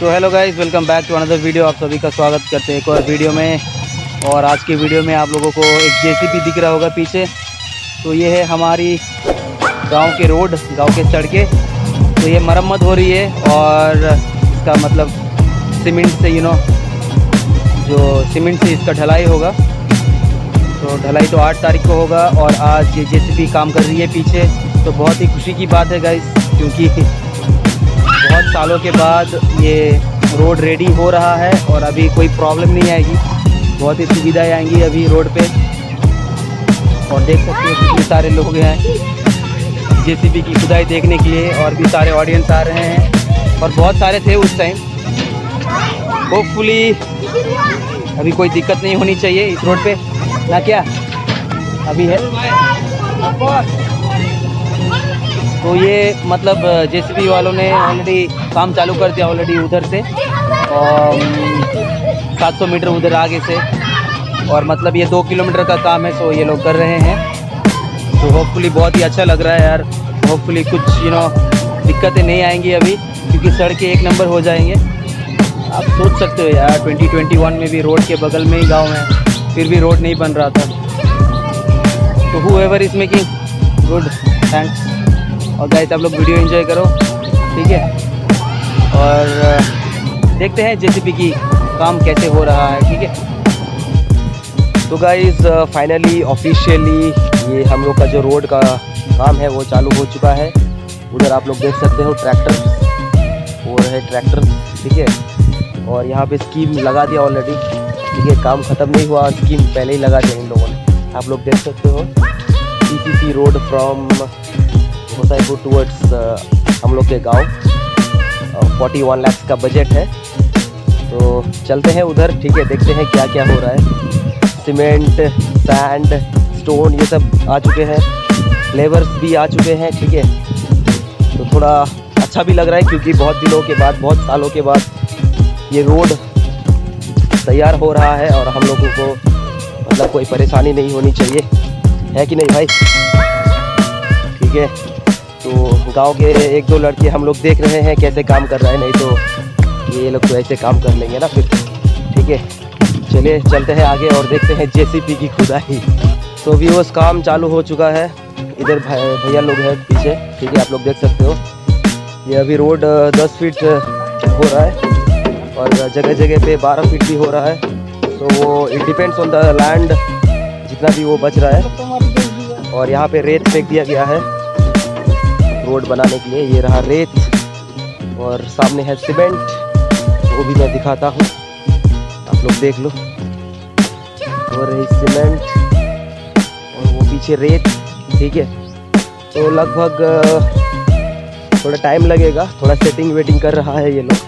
तो hello guys welcome back to another video आप सभी का स्वागत करते हैं एक और वीडियो में। और आज के वीडियो में आप लोगों को एक जेसीबी दिख रहा होगा पीछे। तो ये है हमारी गाँव के रोड, गाँव के सड़कें। तो ये मरम्मत हो रही है और इसका मतलब सीमेंट से यू नो जो सीमेंट से इसका ढलाई होगा। तो ढलाई तो आठ तारीख को होगा और आज ये जेसीबी काम कर रही है पीछे। तो बहुत ही खुशी की बात है गाइस क्योंकि बहुत सालों के बाद ये रोड रेडी हो रहा है और अभी कोई प्रॉब्लम नहीं आएगी। बहुत ही सुविधाएँ आएँगी अभी रोड पे। और देख सकते हैं कितने सारे लोग हैं जेसीबी की खुदाई देखने के लिए और भी सारे ऑडियंस आ रहे हैं। और बहुत सारे थे उस टाइम होपफुली अभी कोई दिक्कत नहीं होनी चाहिए इस रोड पे। ना क्या? अभी है। तो ये मतलब जेसीबी वालों ने ऑलरेडी काम चालू कर दिया ऑलरेडी उधर से। और सात सौ मीटर उधर आगे से। और मतलब ये दो किलोमीटर का काम है सो ये लोग कर रहे हैं। तो होपफुली बहुत ही अच्छा लग रहा है यार। होपफुली कुछ यू नो दिक्कतें नहीं आएँगी अभी, क्योंकि सड़कें एक नंबर हो जाएँगे। आप सोच सकते हो यार 2021 में भी रोड के बगल में ही गाँव है। फिर भी रोड नहीं बन रहा था। तो who is making good thanks और गाइस आप लोग वीडियो एंजॉय करो, ठीक है? और देखते हैं जेसीबी की काम कैसे हो रहा है, ठीक है? तो गाइस फाइनली ऑफिशियली ये हम लोग का जो रोड का काम है, वो चालू हो चुका है। उधर आप लोग देख सकते हो ट्रैक्टर वो है ट्रैक्टर ठीक है? और यहाँ पे स्कीम लगा दिया ऑलरेडी ठीक है? काम ख़त्म नहीं हुआ स्कीम पहले ही लगा दिया इन लोगों ने। आप लोग देख सकते हो see road from Gosaipur towards हम लोग के गाँव। फोर्टी वन लैक्स का बजट है। तो चलते हैं उधर, ठीक है, देखते हैं क्या क्या हो रहा है। सीमेंट सैंड स्टोन ये सब आ चुके हैं। लेबर्स भी आ चुके हैं, ठीक है। तो थोड़ा अच्छा भी लग रहा है, क्योंकि बहुत दिनों के बाद, बहुत सालों के बाद ये रोड तैयार हो रहा है और हम लोगों को मतलब कोई परेशानी नहीं होनी चाहिए। है कि नहीं भाई? ठीक है। तो गाँव के एक दो लड़के हम लोग देख रहे हैं कैसे काम कर रहे हैं, नहीं तो ये लोग तो ऐसे काम कर लेंगे ना फिर। ठीक है, चलिए चलते हैं आगे और देखते हैं जेसीपी की खुदाई। तो भी वो काम चालू हो चुका है, इधर भैया लोग हैं पीछे, ठीक है, आप लोग देख सकते हो। ये अभी रोड दस फीट हो रहा है और जगह जगह पे बारह फीट भी हो रहा है। तो वो it depends on the land, जितना भी वो बच रहा है। और यहाँ पे रेत फेंक दिया गया है। रोड बनाने के लिए ये रहा रेत और सामने है सीमेंट, वो भी मैं दिखाता हूँ। आप लोग देख लो। और सीमेंट और वो पीछे रेत, ठीक है? तो लगभग थोड़ा टाइम लगेगा, थोड़ा सेटिंग वेटिंग कर रहा है ये लोग।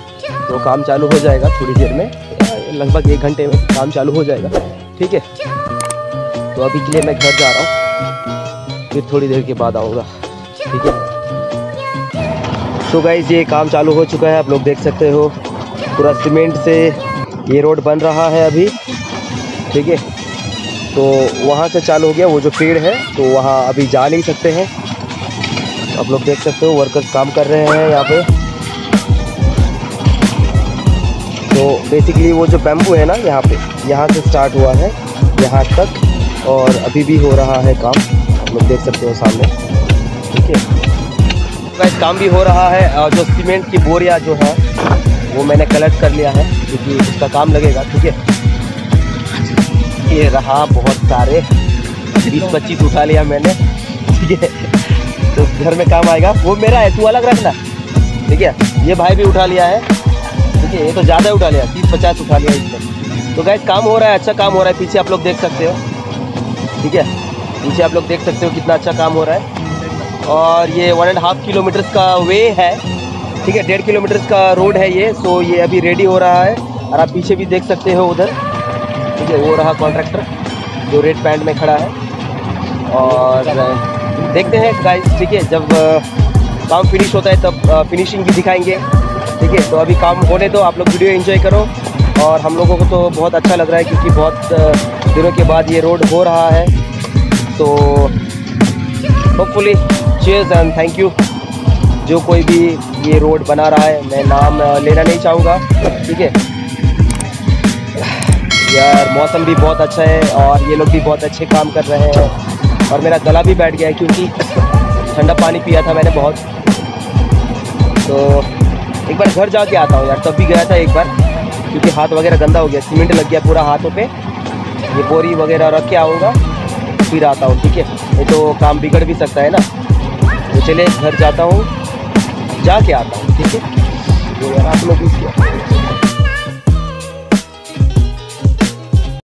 तो काम चालू हो जाएगा थोड़ी देर में। लगभग एक घंटे में काम चालू हो जाएगा, ठीक है? तो अभी के लिए मैं घर जा रहा हूँ, फिर थोड़ी देर के बाद आऊँगा, ठीक है? तो गाइज़ ये काम चालू हो चुका है, आप लोग देख सकते हो। पूरा सीमेंट से ये रोड बन रहा है अभी, ठीक है? तो वहाँ से चालू हो गया, वो जो पेड़ है तो वहाँ अभी जा नहीं सकते हैं। आप लोग देख सकते हो वर्कर्स काम कर रहे हैं यहाँ पे। तो बेसिकली वो जो बैम्बू है ना, यहाँ पे, यहाँ से स्टार्ट हुआ है, यहाँ तक, और अभी भी हो रहा है काम। आप लोग देख सकते हो सामने, ठीक है? गाइस काम भी हो रहा है और जो सीमेंट की बोरिया जो है, वो मैंने कलेक्ट कर लिया है, क्योंकि उसका काम लगेगा, ठीक है? ये रहा बहुत सारे बीस पच्चीस उठा लिया मैंने, ठीक है? तो घर में काम आएगा। वो मेरा है, तू अलग रखना, ठीक है? ये भाई भी उठा लिया है, ठीक है? ये तो ज़्यादा उठा लिया, तीस पचास उठा लिया इसमें तो गैस काम हो रहा है अच्छा काम हो रहा है, पीछे आप लोग देख सकते हो, ठीक है? पीछे आप लोग देख सकते हो कितना अच्छा काम हो रहा है। और ये वन एंड हाफ़ किलोमीटर्स का वे है। ठीक है, डेढ़ किलोमीटर्स का रोड है ये। सो ये अभी रेडी हो रहा है। और आप पीछे भी देख सकते हो उधर। ठीक है, वो रहा कॉन्ट्रैक्टर जो रेड पैंट में खड़ा है। और देखते हैं गाइस ठीक है, जब काम फिनिश होता है तब फिनिशिंग भी दिखाएँगे। ठीक है तो अभी काम होने दो, आप लोग वीडियो एंजॉय करो। और हम लोगों को तो बहुत अच्छा लग रहा है क्योंकि बहुत दिनों के बाद ये रोड हो रहा है। तो hopefully cheers and thank you जो कोई भी ये रोड बना रहा है, मैं नाम लेना नहीं चाहूँगा। ठीक है? यार, मौसम भी बहुत अच्छा है और ये लोग भी बहुत अच्छे काम कर रहे हैं। और मेरा गला भी बैठ गया है क्योंकि ठंडा पानी पिया था मैंने बहुत। तो एक बार घर जाके आता हूँ यार, तब भी गया था एक बार, क्योंकि हाथ वगैरह गंदा हो गया, सीमेंट लग गया पूरा हाथों पे। ये बोरी वगैरह रख के आऊँगा, फिर आता हूँ, ठीक है? नहीं तो काम बिगड़ भी सकता है ना? चलिए घर जाता हूँ जाके आता हूँ ठीक है? तो यार आप लोग भी